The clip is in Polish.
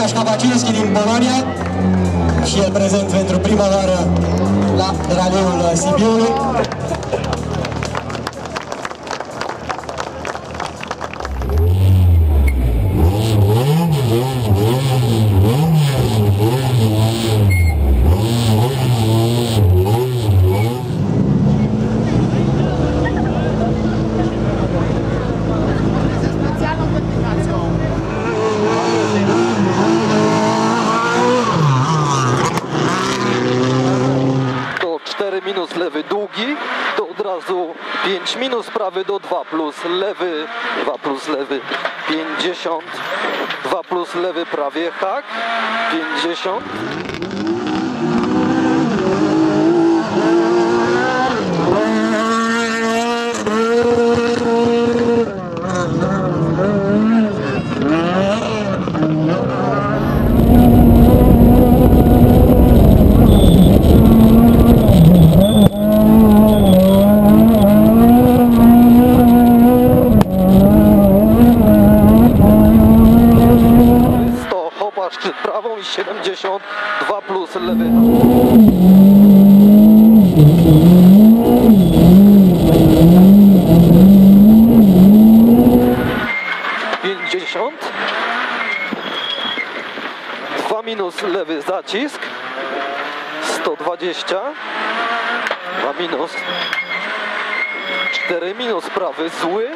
Łukasz Kapaciński din Polonia și el prezent pentru prima oară la raliul Sibiului. Od razu 5 minus prawy do 2 plus lewy, 2 plus lewy 50, 2 plus lewy prawie hak, 50, prawą i 70, 2 plus lewy Pięćdziesiąt. Dwa minus lewy zacisk. 120. Dwa minus. Cztery minus prawy zły.